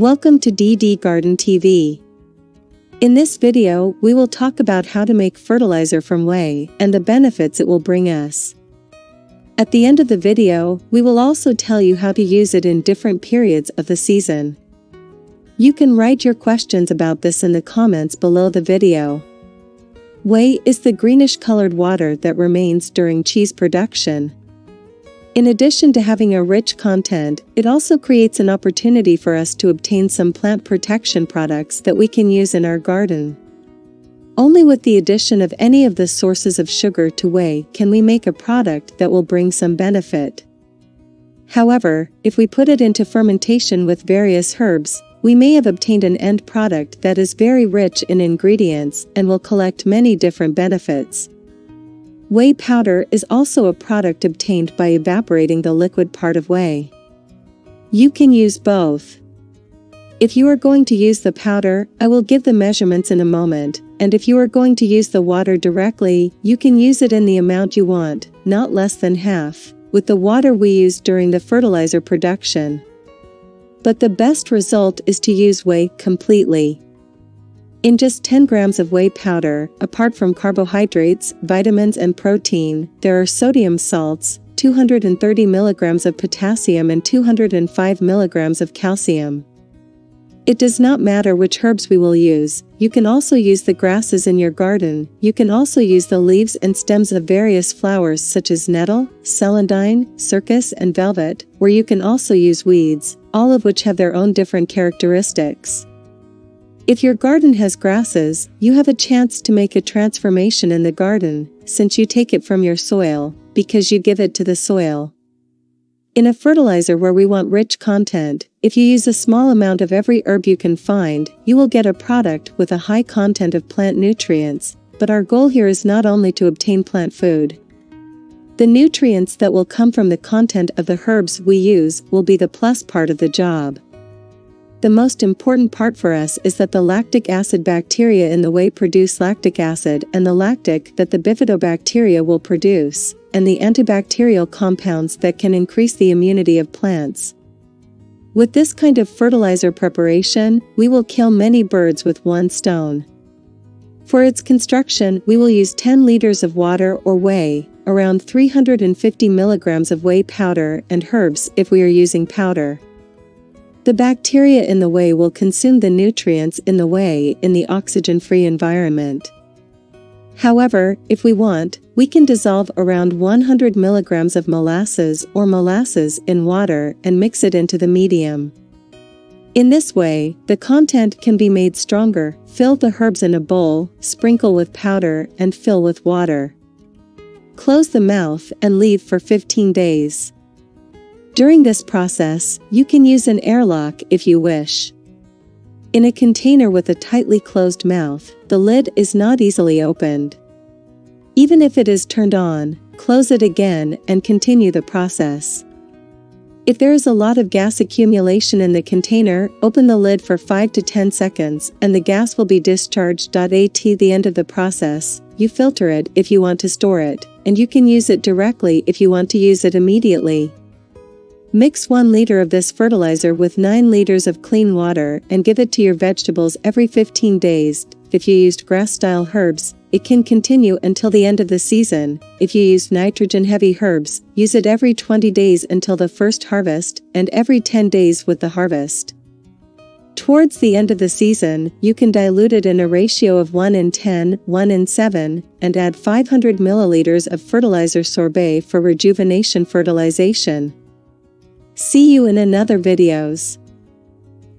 Welcome to DD Garden TV. In this video, we will talk about how to make fertilizer from whey and the benefits it will bring us. At the end of the video, we will also tell you how to use it in different periods of the season. You can write your questions about this in the comments below the video. Whey is the greenish colored water that remains during cheese production. In addition to having a rich content, it also creates an opportunity for us to obtain some plant protection products that we can use in our garden. Only with the addition of any of the sources of sugar to whey can we make a product that will bring some benefit. However, if we put it into fermentation with various herbs, we may have obtained an end product that is very rich in ingredients and will collect many different benefits. Whey powder is also a product obtained by evaporating the liquid part of whey. You can use both. If you are going to use the powder, I will give the measurements in a moment, and if you are going to use the water directly, you can use it in the amount you want, not less than half, with the water we used during the fertilizer production. But the best result is to use whey completely. In just 10 grams of whey powder, apart from carbohydrates, vitamins and protein, there are sodium salts, 230 milligrams of potassium and 205 milligrams of calcium. It does not matter which herbs we will use, you can also use the grasses in your garden, you can also use the leaves and stems of various flowers such as nettle, celandine, circus and velvet, where you can also use weeds, all of which have their own different characteristics. If your garden has grasses, you have a chance to make a transformation in the garden, since you take it from your soil, because you give it to the soil. In a fertilizer where we want rich content, if you use a small amount of every herb you can find, you will get a product with a high content of plant nutrients, but our goal here is not only to obtain plant food. The nutrients that will come from the content of the herbs we use will be the plus part of the job. The most important part for us is that the lactic acid bacteria in the whey produce lactic acid and the lactic that the bifidobacteria will produce, and the antibacterial compounds that can increase the immunity of plants. With this kind of fertilizer preparation, we will kill many birds with one stone. For its construction, we will use 10 liters of water or whey, around 350 milligrams of whey powder and herbs if we are using powder. The bacteria in the whey will consume the nutrients in the whey in the oxygen-free environment. However, if we want, we can dissolve around 100 milligrams of molasses or molasses in water and mix it into the medium. In this way, the content can be made stronger, fill the herbs in a bowl, sprinkle with powder and fill with water. Close the mouth and leave for 15 days. During this process, you can use an airlock if you wish. In a container with a tightly closed mouth, the lid is not easily opened. Even if it is turned on, close it again and continue the process. If there is a lot of gas accumulation in the container, open the lid for 5 to 10 seconds and the gas will be discharged. At the end of the process, you filter it if you want to store it, and you can use it directly if you want to use it immediately. Mix 1 liter of this fertilizer with 9 liters of clean water and give it to your vegetables every 15 days. If you used grass-style herbs, it can continue until the end of the season. If you use nitrogen-heavy herbs, use it every 20 days until the first harvest and every 10 days with the harvest. Towards the end of the season, you can dilute it in a ratio of 1 in 10, 1 in 7, and add 500 milliliters of fertilizer sorbet for rejuvenation fertilization. See you in another videos.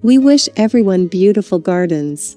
We wish everyone beautiful gardens.